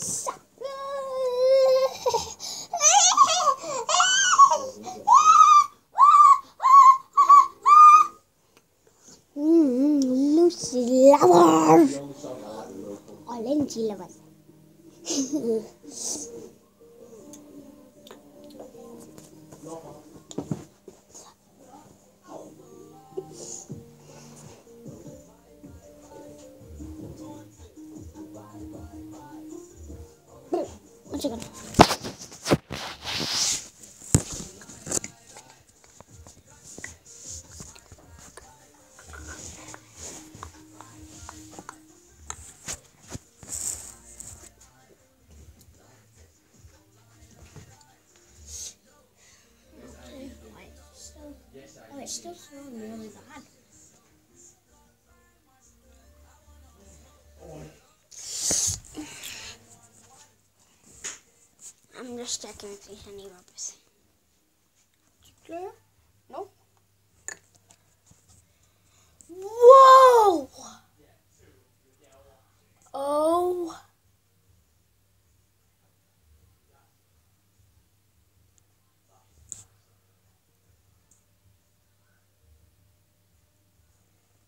傻，嗯，Lucy level. Hehehe.。One second. Oh, it's still smelling really bad. I'm just checking if there's any rubbers. No. Whoa! Oh.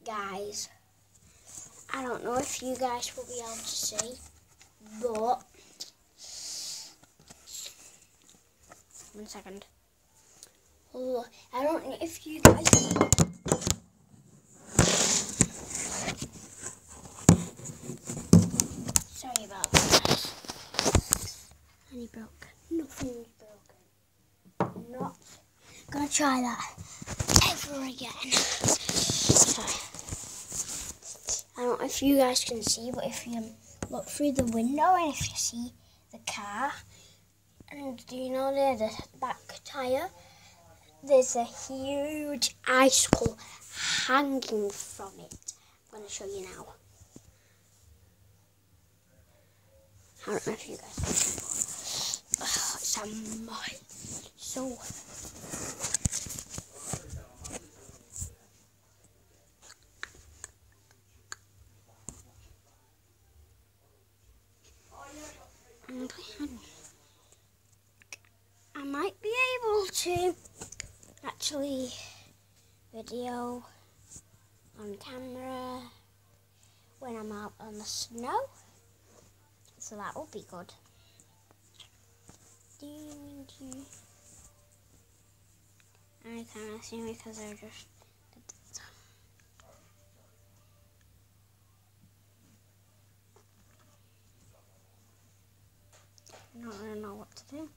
Guys, I don't know if you guys will be able to see, but one second. Oh, I don't know if you guys. Sorry about that. And he broke. Nothing's broken. Not gonna try that ever again. Sorry. I don't know if you guys can see, but if you look through the window and if you see the car, and do you know there the back tyre? There's a huge icicle hanging from it. I'm going to show you now. I don't know if you guys can see, but oh, it's a mile. So I'm playing. I might be able to actually video on camera when I'm out on the snow. So that will be good. I can't see because I just don't really know what to do.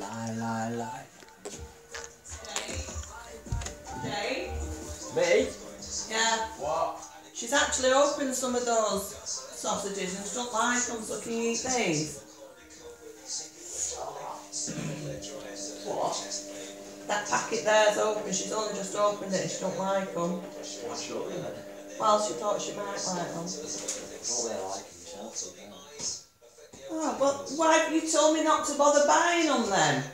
Lie, lie, lie. Jay? Me? Yeah. What? She's actually opened some of those sausages and she don't like them, so can you eat these? What? That packet there's open, she's only just opened it and she don't like them. What's your then? Well, she thought she might like them. Probably like himself, so yeah. Oh, well, why have you told me not to bother buying on them then?